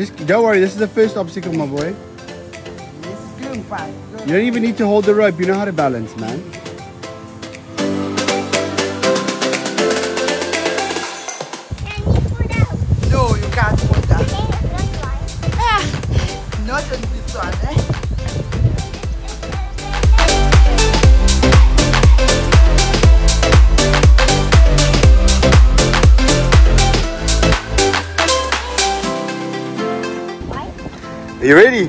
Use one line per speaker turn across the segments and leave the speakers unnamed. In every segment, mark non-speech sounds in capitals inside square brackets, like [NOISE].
Just don't worry. This is the first obstacle, my boy.
This is doing fine.
You don't even need to hold the rope. You know how to balance, man.
No, you can't put that. Ah, not on this one, eh?
Are you ready?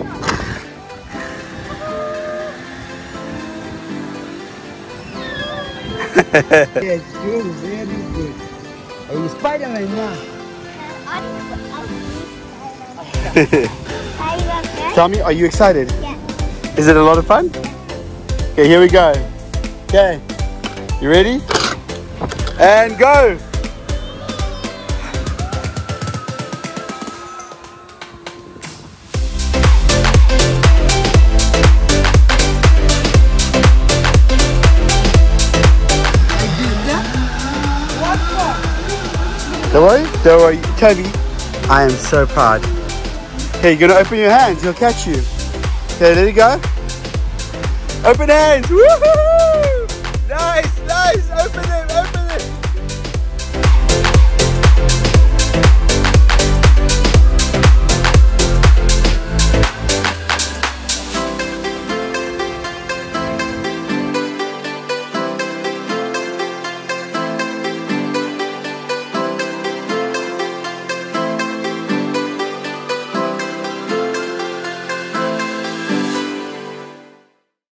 Yes, doing very good. Are you Spider-Man now? [LAUGHS]
Tommy, are you excited?
Yeah.
Is it a lot of fun? Okay, here we go. Okay, you ready? And go!
For?
Don't worry, don't worry. Toby, I am so proud. Okay, you're gonna open your hands, he'll catch you. Okay, there you go. Open hands! Woohoo!